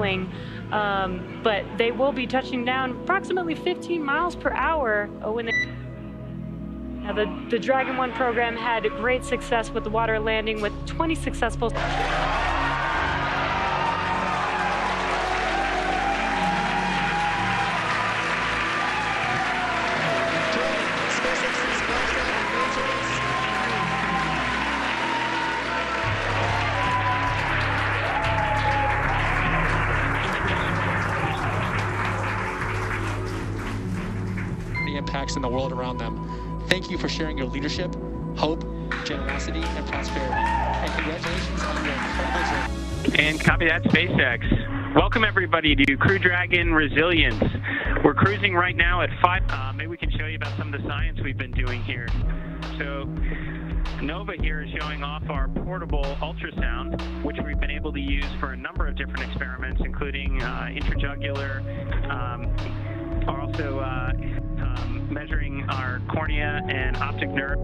traveling. Um, but they will be touching down approximately 15 miles per hour oh, when they. Now, the, the Dragon One program had great success with the water landing with 20 successful. Impacts in the world around them. Thank you for sharing your leadership, hope, generosity, and prosperity. And congratulations on your incredible journey. And copy that, SpaceX. Welcome everybody to Crew Dragon Resilience. We're cruising right now at five. Uh, maybe we can show you about some of the science we've been doing here. So, Nova here is showing off our portable ultrasound, which we've been able to use for a number of different experiments, including uh, intrajugular, um, also uh, and optic nerve.